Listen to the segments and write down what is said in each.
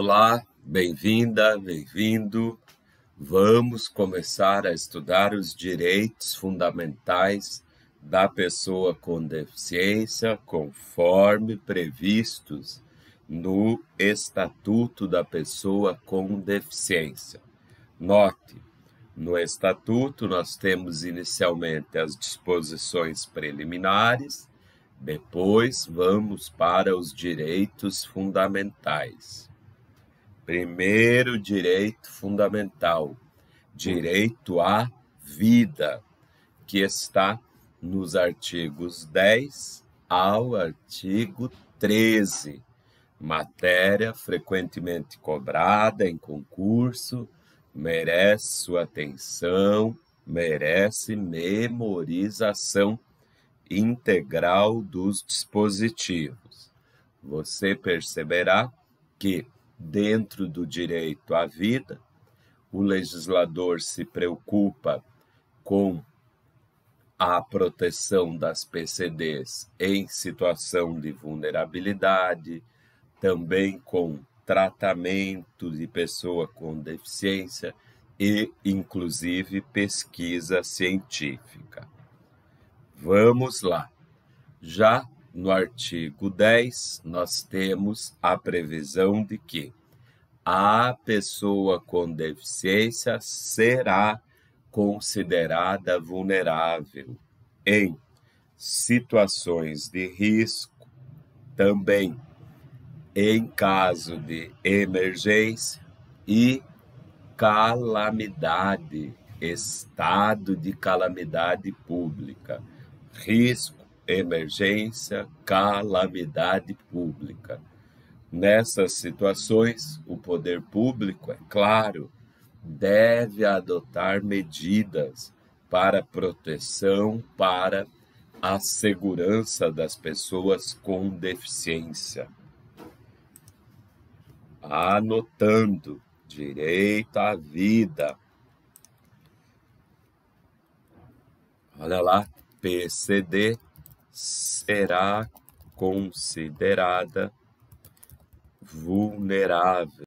Olá, bem-vinda, bem-vindo. Vamos começar a estudar os direitos fundamentais da pessoa com deficiência, conforme previstos no Estatuto da Pessoa com Deficiência. Note, no Estatuto nós temos inicialmente as disposições preliminares, depois vamos para os direitos fundamentais. Primeiro direito fundamental, direito à vida, que está nos artigos 10 ao artigo 13, matéria frequentemente cobrada em concurso, merece sua atenção, merece memorização integral dos dispositivos. Você perceberá que dentro do direito à vida, o legislador se preocupa com a proteção das PCDs em situação de vulnerabilidade, também com tratamento de pessoa com deficiência e, inclusive, pesquisa científica. Vamos lá. Já no artigo 10, nós temos a previsão de que a pessoa com deficiência será considerada vulnerável em situações de risco, também em caso de emergência e calamidade, estado de calamidade pública, risco emergência, calamidade pública. Nessas situações, o poder público, é claro, deve adotar medidas para proteção, para a segurança das pessoas com deficiência. Anotando direito à vida. Olha lá, PCD será considerada vulnerável.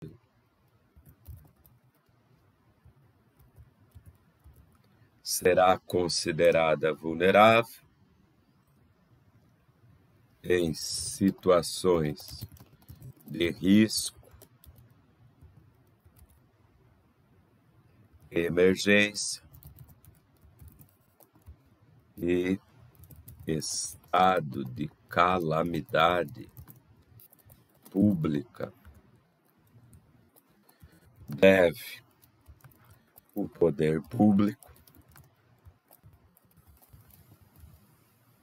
Será considerada vulnerável em situações de risco, emergência e estado de calamidade pública, deve o poder público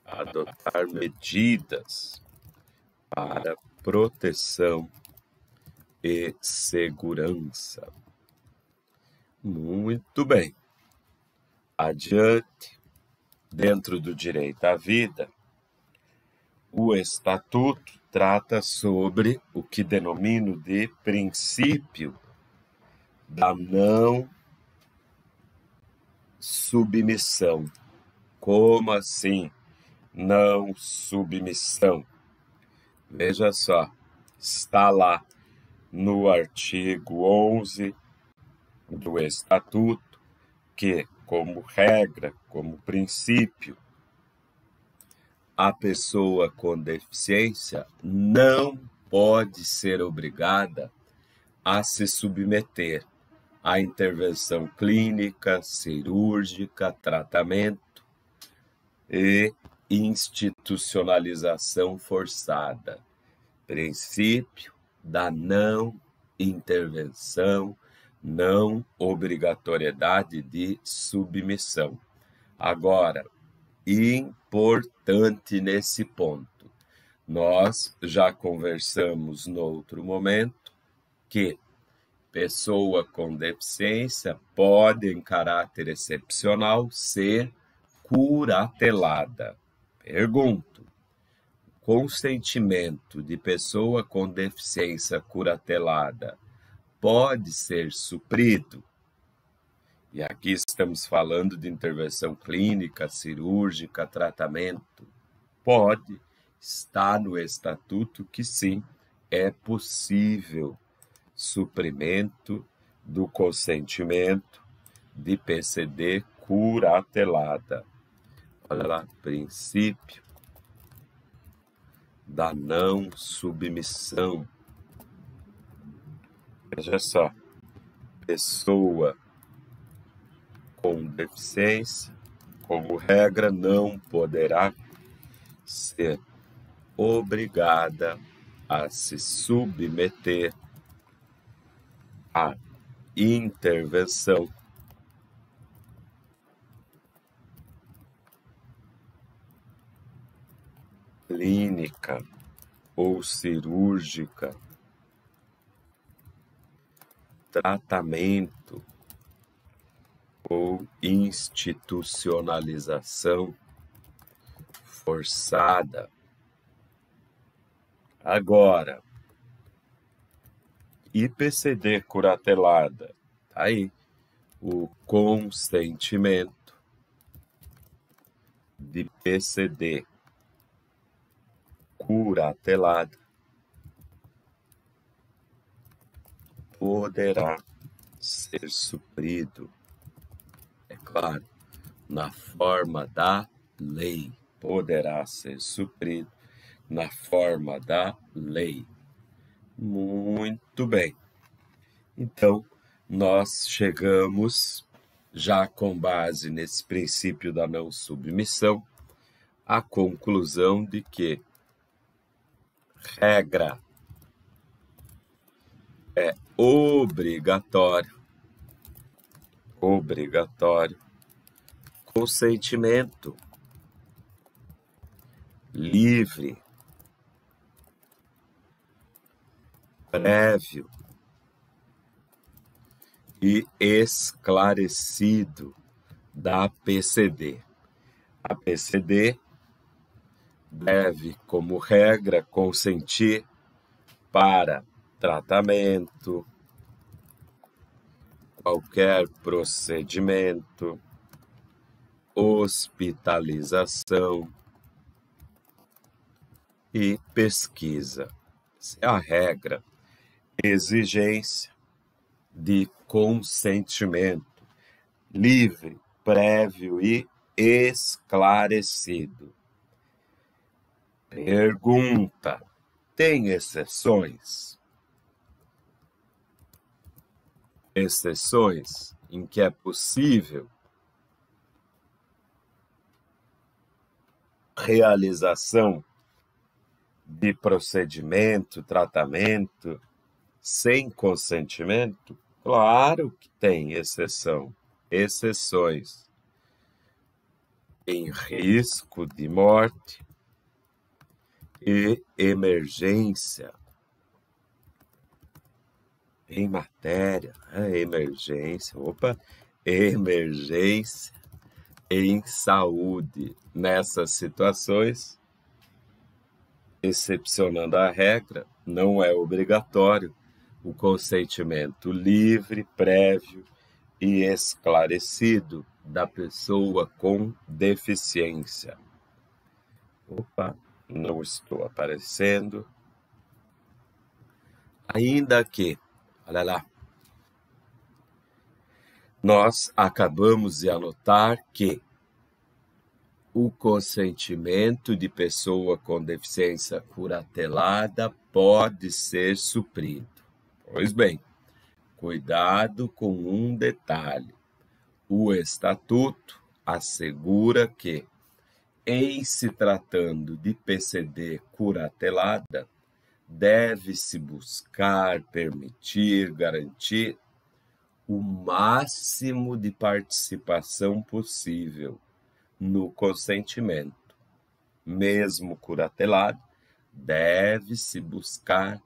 adotar medidas para proteção e segurança. Muito bem. Adiante dentro do direito à vida, o estatuto trata sobre o que denomino de princípio da não submissão. Como assim não submissão? Veja só, está lá no artigo 11 do Estatuto que como regra, como princípio, a pessoa com deficiência não pode ser obrigada a se submeter à intervenção clínica, cirúrgica, tratamento e institucionalização forçada. Princípio da não intervenção não obrigatoriedade de submissão. Agora, importante nesse ponto, nós já conversamos no outro momento que pessoa com deficiência pode, em caráter excepcional, ser curatelada. Pergunto: consentimento de pessoa com deficiência curatelada pode ser suprido. E aqui estamos falando de intervenção clínica, cirúrgica, tratamento. Pode, está no estatuto que sim, é possível suprimento do consentimento de PCD curatelada. Olha lá, princípio da não submissão. Veja só, pessoa com deficiência, como regra, não poderá ser obrigada a se submeter à intervenção. Clínica ou cirúrgica, tratamento ou institucionalização forçada. Agora, IPCD curatelada, tá aí o consentimento de PCD curatelada poderá ser suprido, claro, na forma da lei. Poderá ser suprido na forma da lei. Muito bem. Então, nós chegamos, já com base nesse princípio da não submissão, à conclusão de que regra é obrigatório, obrigatório, consentimento livre, prévio e esclarecido da PCD. A PCD deve, como regra, consentir para tratamento, qualquer procedimento, hospitalização e pesquisa. Essa é a regra. Exigência de consentimento livre, prévio e esclarecido. Pergunta: tem exceções? Exceções em que é possível realização de procedimento, tratamento sem consentimento? Claro que tem exceção, exceções. Em risco de morte, e emergência em matéria, né? emergência, opa, emergência em saúde. Nessas situações, excepcionando a regra, não é obrigatório o consentimento livre, prévio e esclarecido da pessoa com deficiência. Opa, não estou aparecendo. Ainda que, olha lá, nós acabamos de anotar que o consentimento de pessoa com deficiência curatelada pode ser suprido. Pois bem, cuidado com um detalhe. O estatuto assegura que em se tratando de PCD curatelada, deve-se buscar, permitir, garantir o máximo de participação possível no consentimento. Mesmo curatelado, deve-se buscar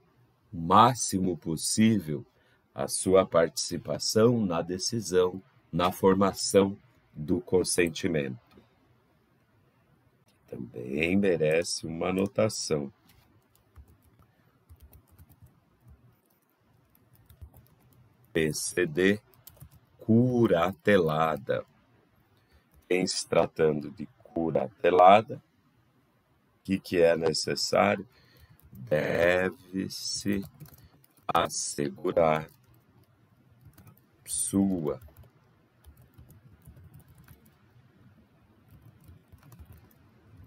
o máximo possível a sua participação na decisão, na formação do consentimento também merece uma anotação. PCD curatelada. Em se tratando de curatelada, o que, que é necessário? Deve-se assegurar sua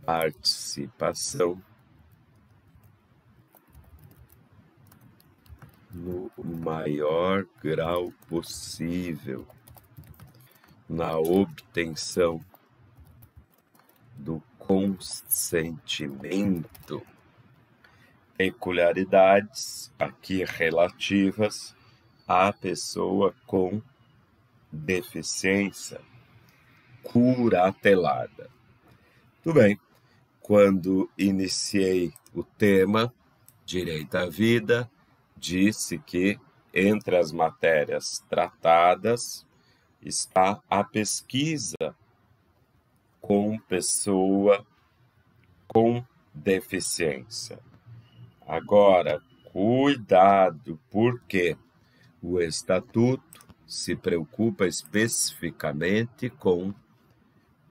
participação no maior grau possível na obtenção do consentimento. Peculiaridades aqui relativas à pessoa com deficiência curatelada. Tudo bem. Quando iniciei o tema Direito à Vida, disse que entre as matérias tratadas está a pesquisa com pessoa com deficiência. Agora, cuidado, porque o Estatuto se preocupa especificamente com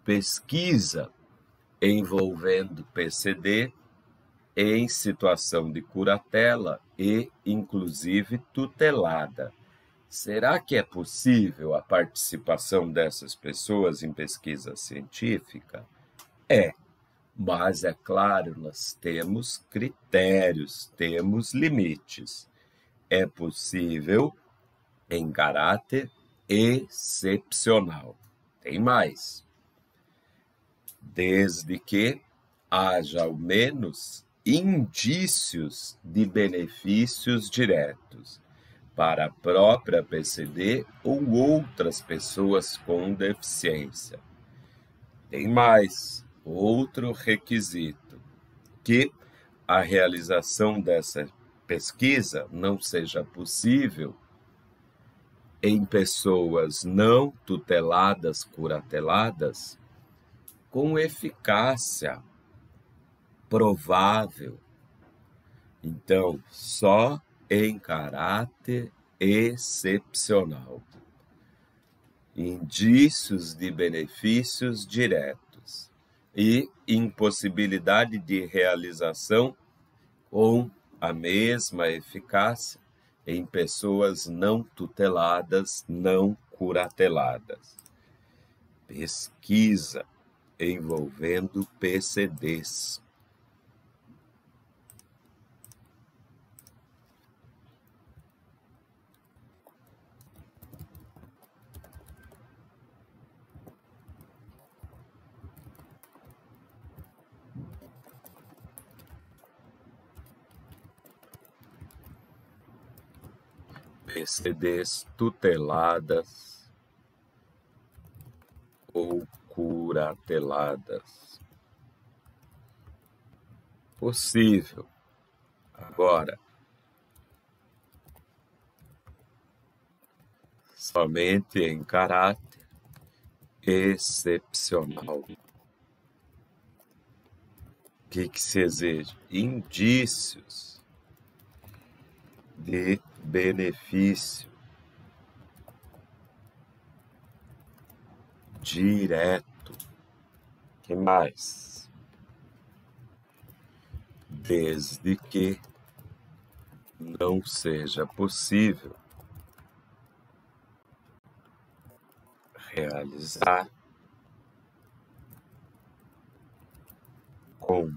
pesquisa envolvendo PCD em situação de curatela e, inclusive, tutelada. Será que é possível a participação dessas pessoas em pesquisa científica? É, mas é claro, nós temos critérios, temos limites. É possível em caráter excepcional. Tem mais. Desde que haja ao menos indícios de benefícios diretos para a própria PCD ou outras pessoas com deficiência. Tem mais, outro requisito, que a realização dessa pesquisa não seja possível em pessoas não tuteladas, curateladas, com eficácia provável. Então, só em caráter excepcional. Indícios de benefícios diretos e impossibilidade de realização com a mesma eficácia em pessoas não tuteladas, não curateladas. Pesquisa envolvendo PCDs. PCDs tuteladas ou curateladas. Possível. Agora, somente em caráter excepcional. O que, que se exige? Indícios de benefício direto. Que mais? Desde que não seja possível realizar com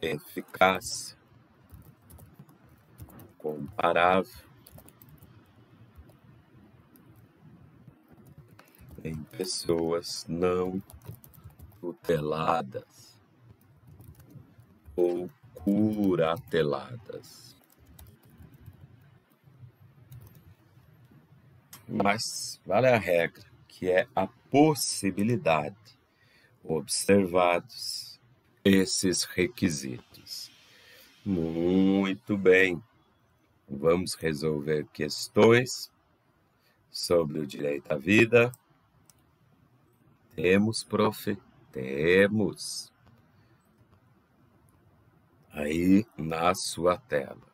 eficácia comparável em pessoas não tuteladas ou curateladas. Mas vale a regra, que é a possibilidade, observados esses requisitos. Muito bem. Vamos resolver questões sobre o direito à vida. Temos, prof? Temos. Aí na sua tela.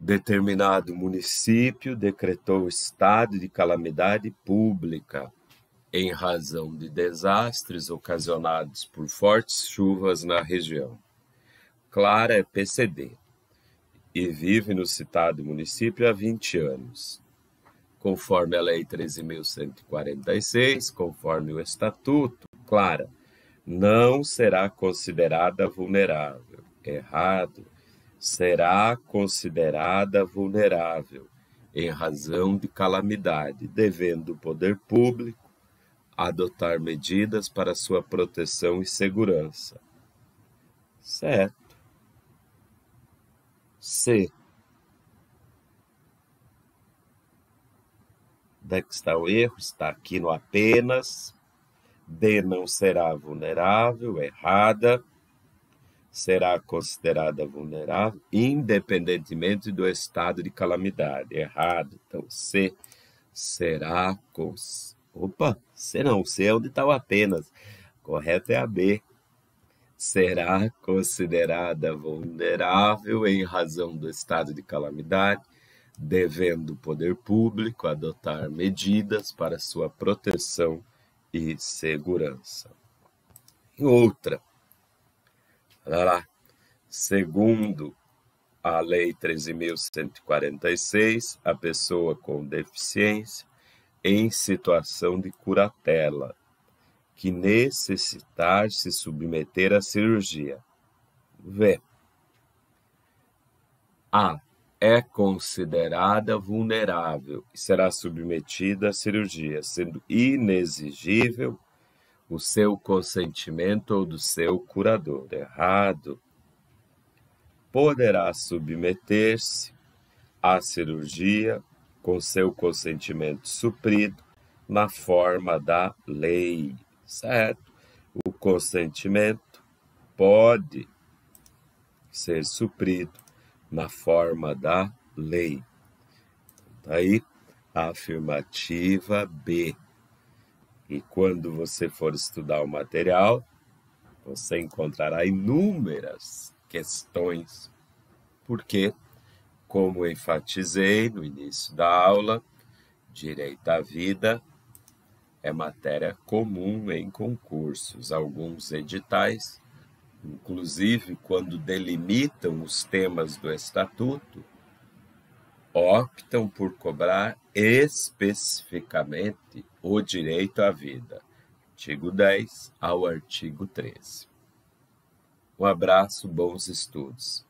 Determinado município decretou estado de calamidade pública em razão de desastres ocasionados por fortes chuvas na região Clara é PCD e vive no citado município há 20 anos. Conforme a Lei 13.146, conforme o Estatuto, Clara não será considerada vulnerável. Errado. Será considerada vulnerável em razão de calamidade, devendo o poder público adotar medidas para sua proteção e segurança. Certo. C. Onde é que está o erro? Está aqui no apenas. D não será vulnerável, errada. Será considerada vulnerável, independentemente do estado de calamidade. Errado. Então, C será cons. Opa, C não, C é onde está o apenas. Correto é a B. Será considerada vulnerável em razão do estado de calamidade, devendo o poder público adotar medidas para sua proteção e segurança. Outra, lá, segundo a Lei 13.146, a pessoa com deficiência em situação de curatela, que necessitar se submeter à cirurgia. Vê. A é considerada vulnerável e será submetida à cirurgia, sendo inexigível o seu consentimento ou do seu curador. Errado. Poderá submeter-se à cirurgia com seu consentimento suprido na forma da lei, certo? O consentimento pode ser suprido na forma da lei. Daí, a afirmativa B. E quando você for estudar o material, você encontrará inúmeras questões, porque, como enfatizei no início da aula, direito à vida é matéria comum em concursos. Alguns editais inclusive quando delimitam os temas do estatuto, optam por cobrar especificamente o direito à vida, artigo 10 ao artigo 13. Um abraço, bons estudos.